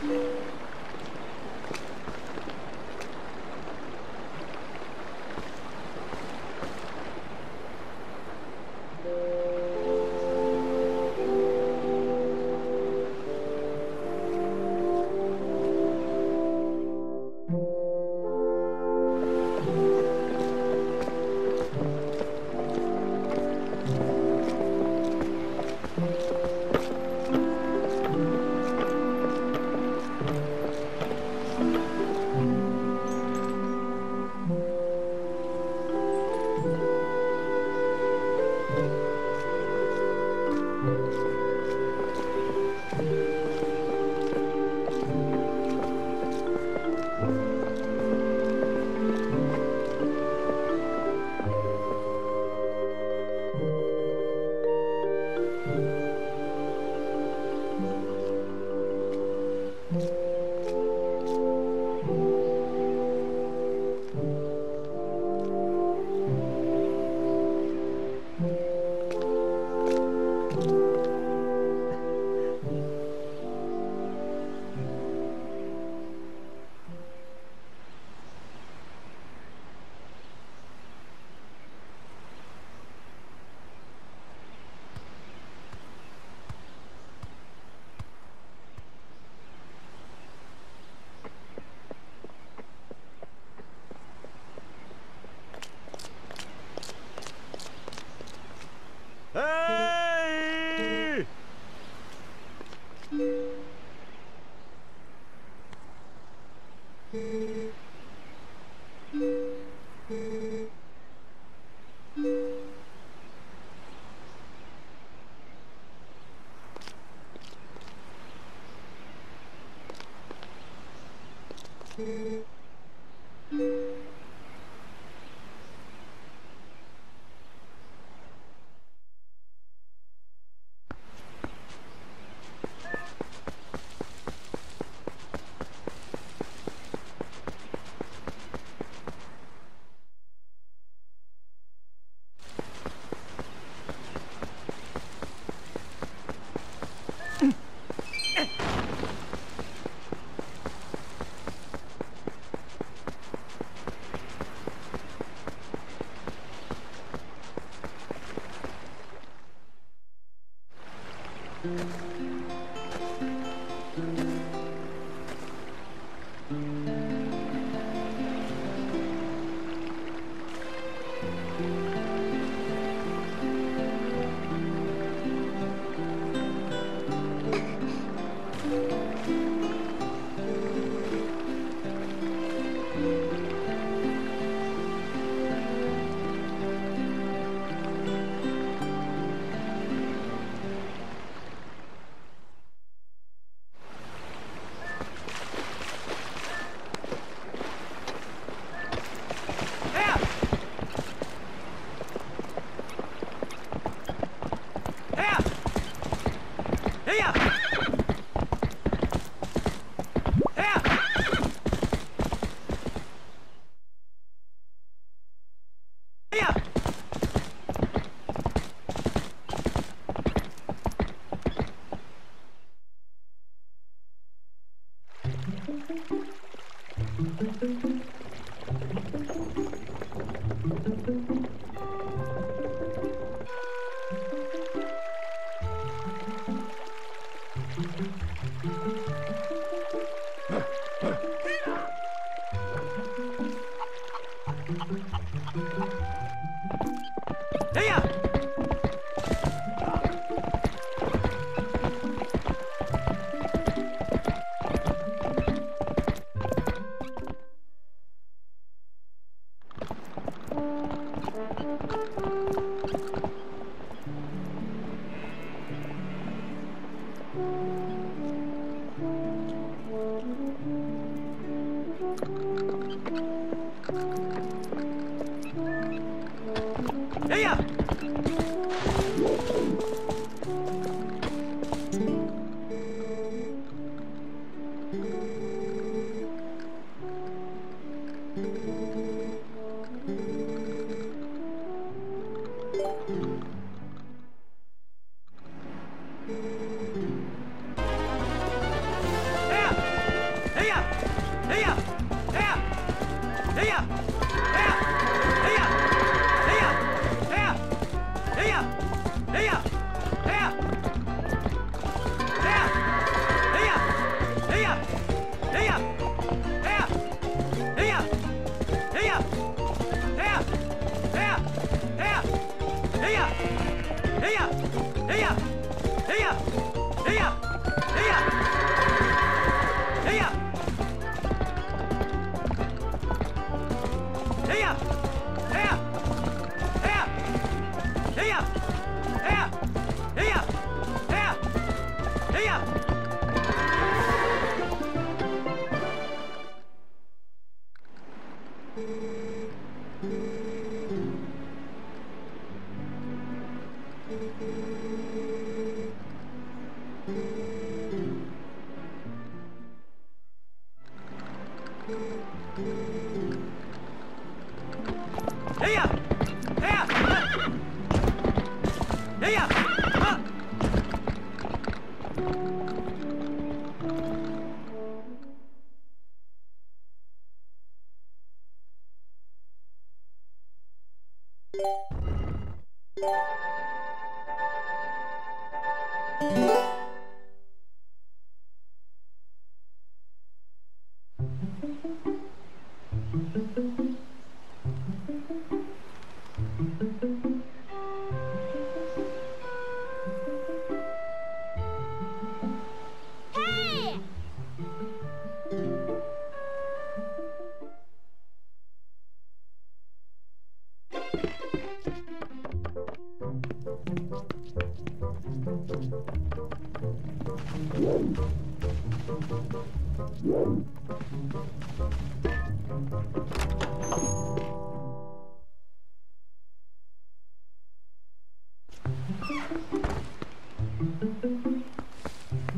Hey!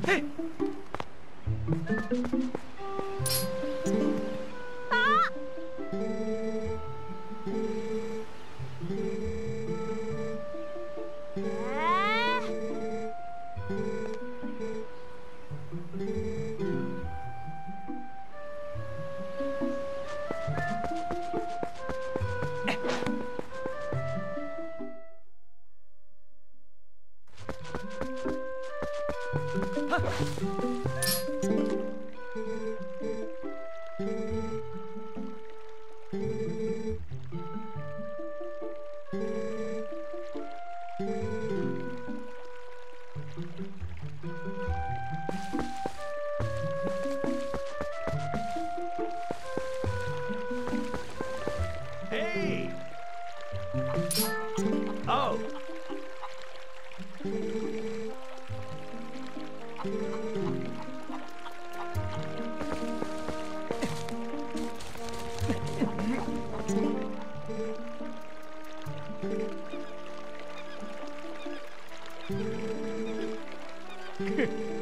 嘿 Heh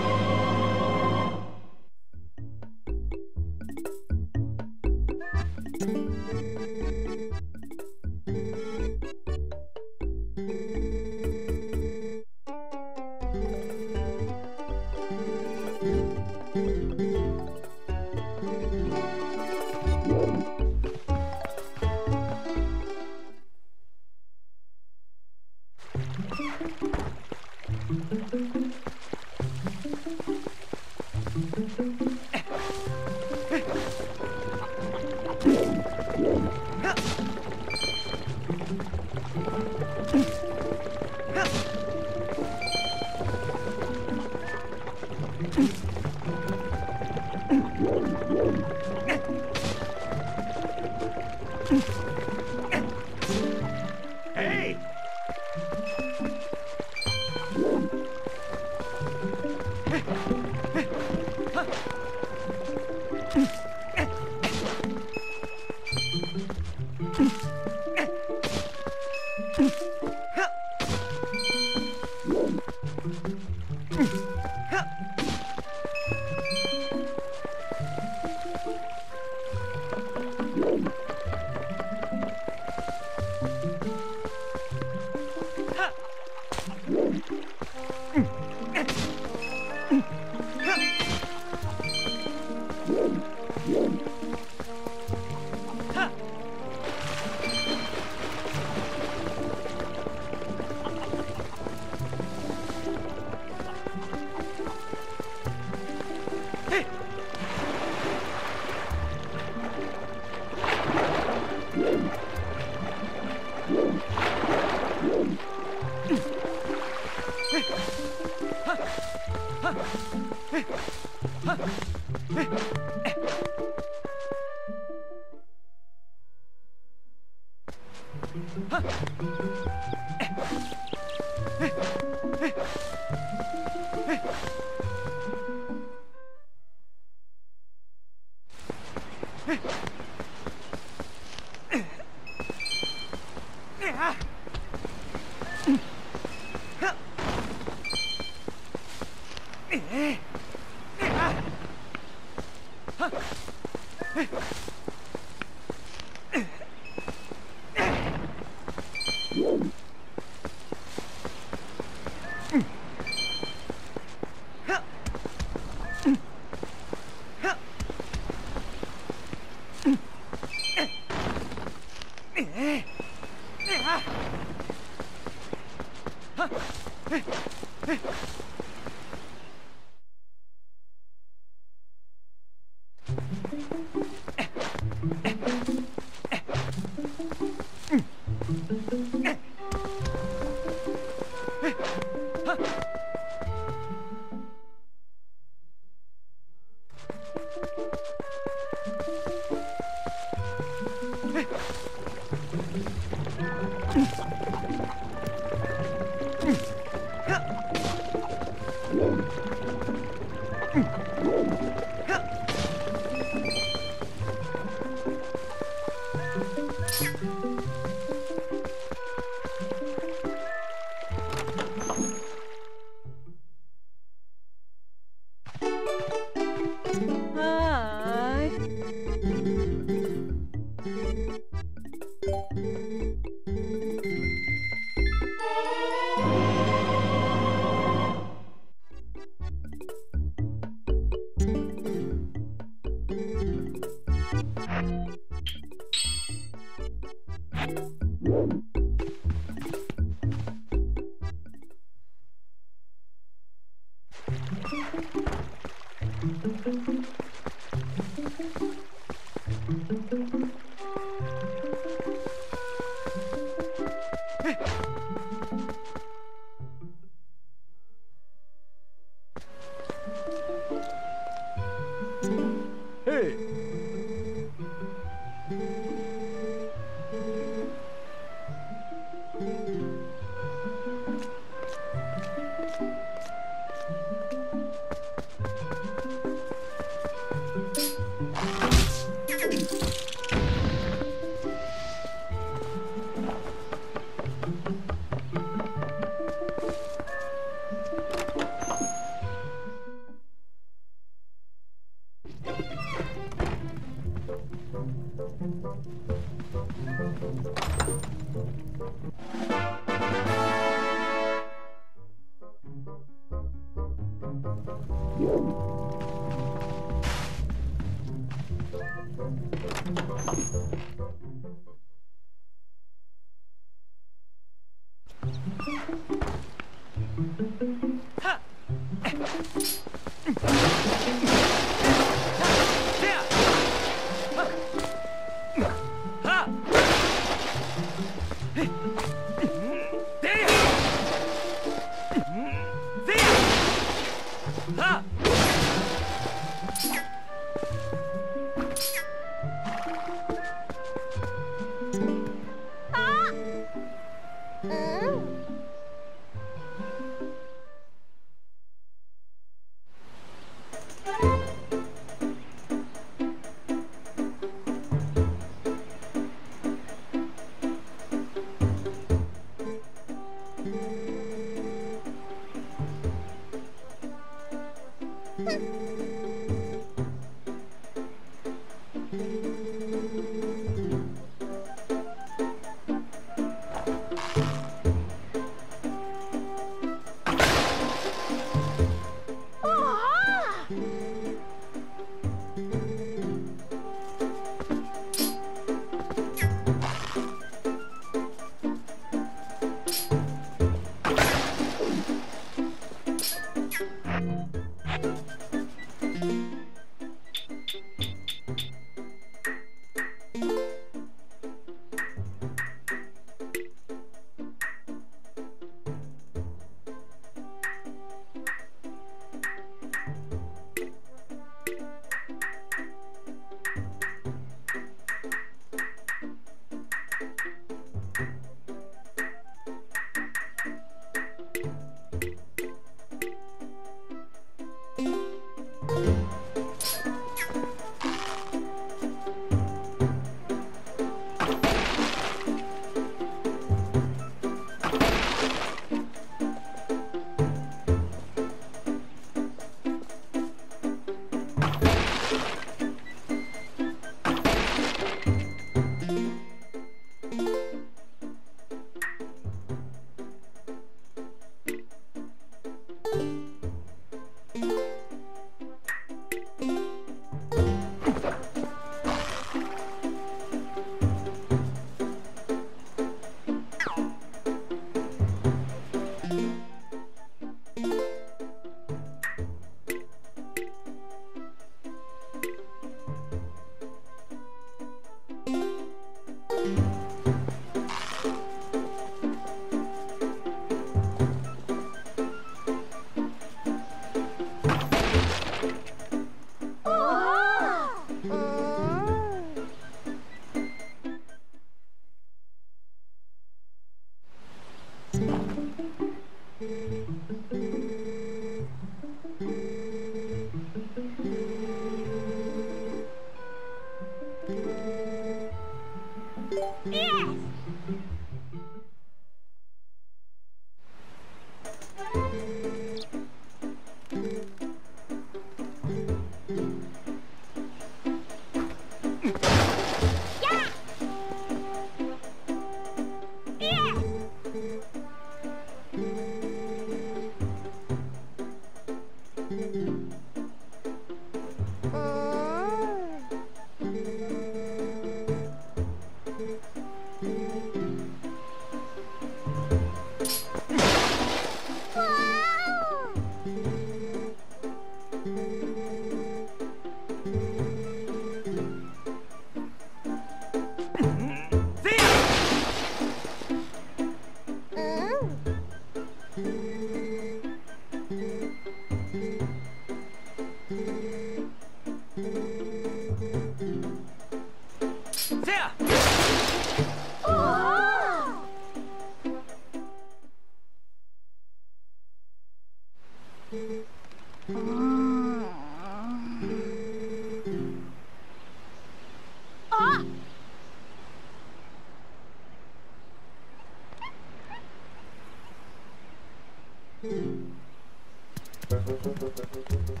Thank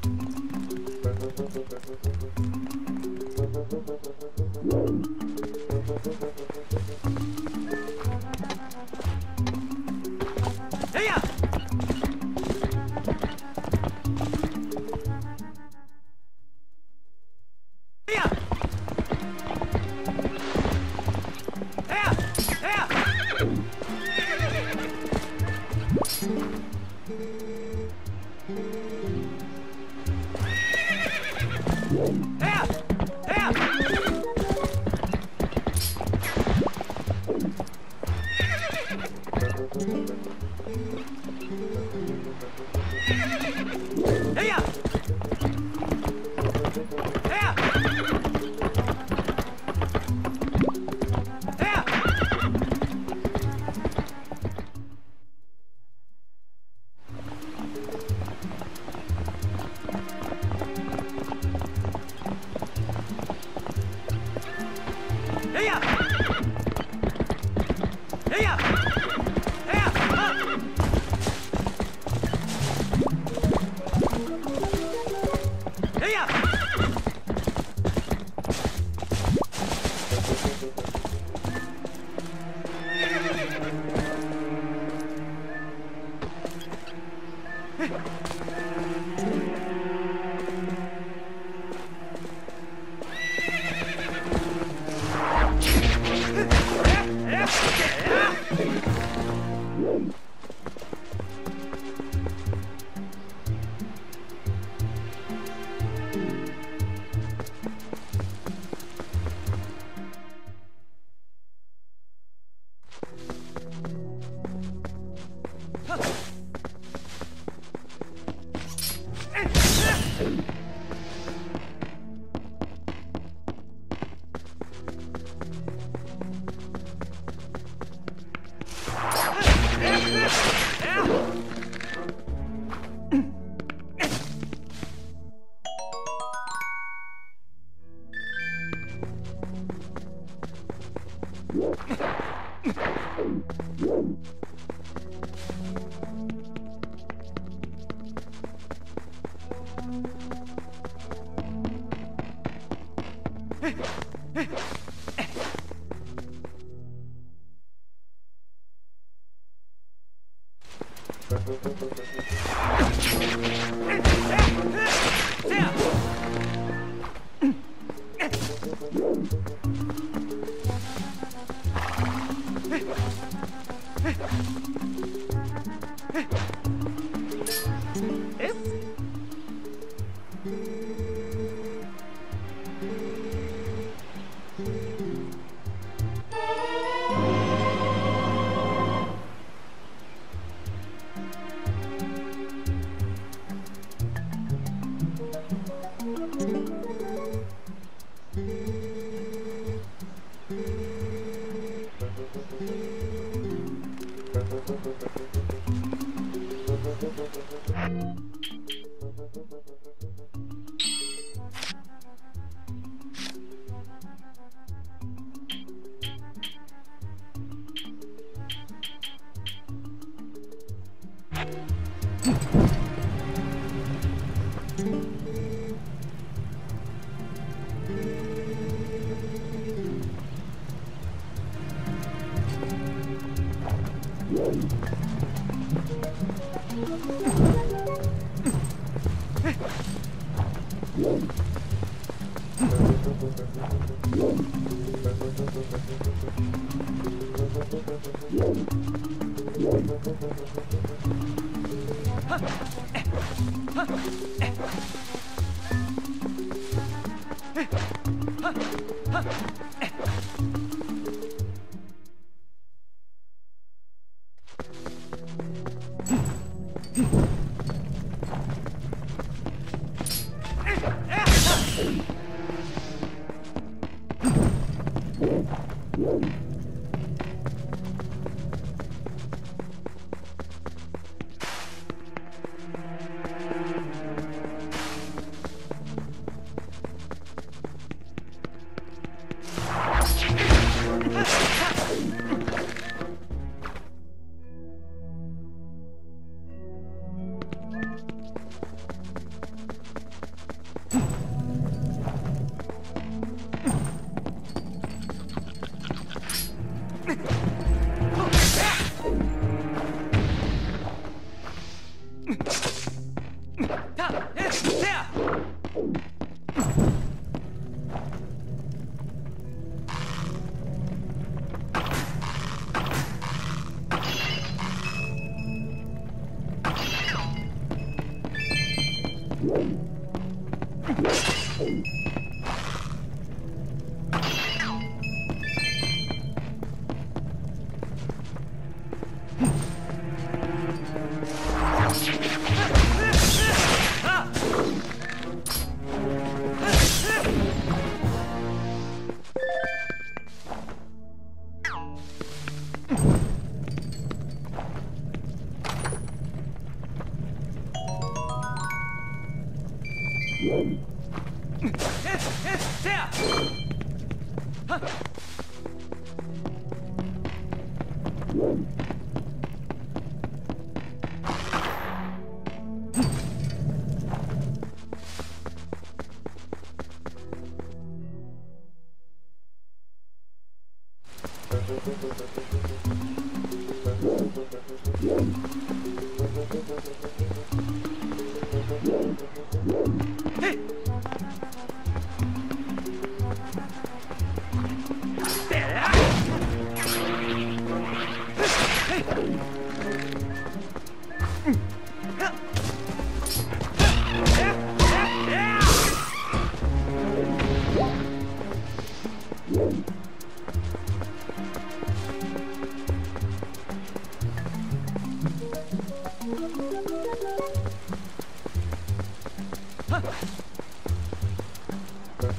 you. 哎呀！Thank you. Thank you.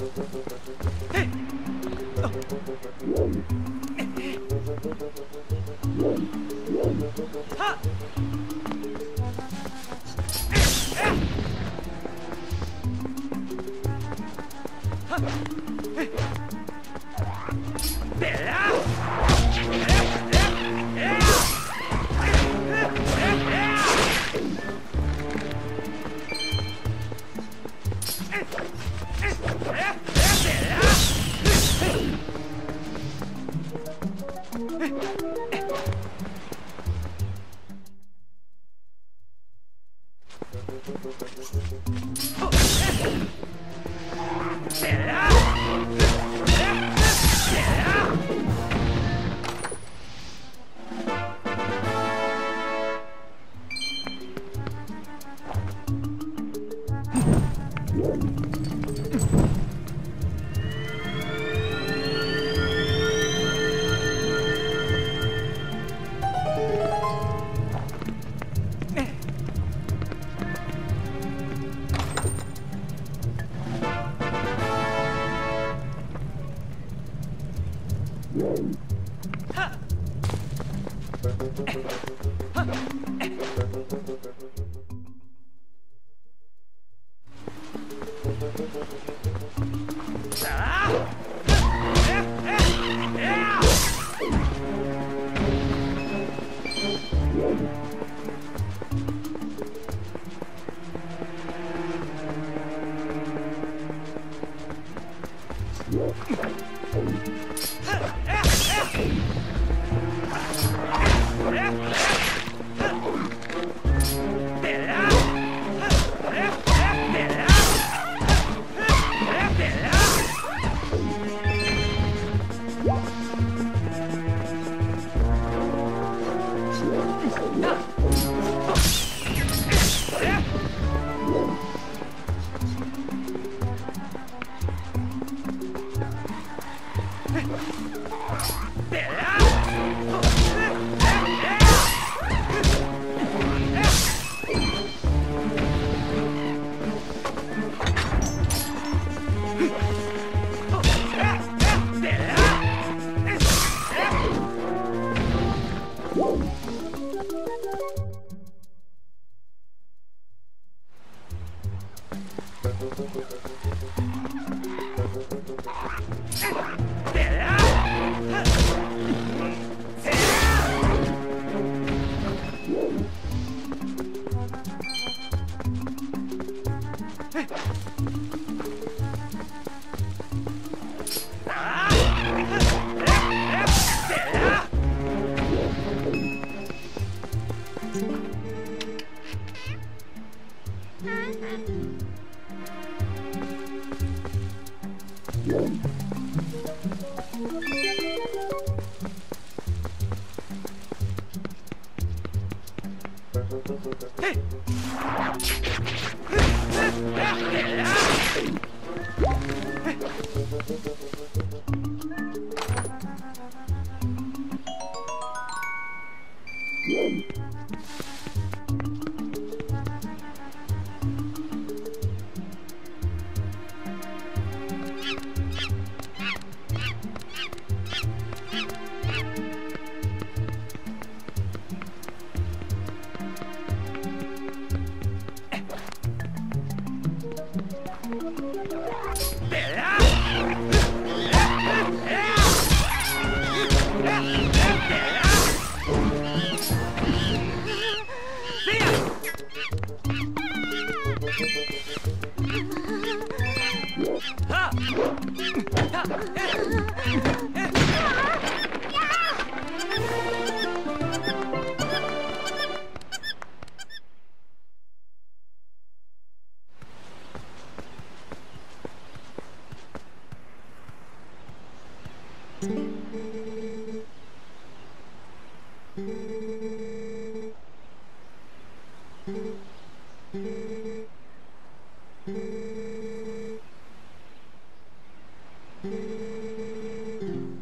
Thank you. Ha! Yeah. Thank you.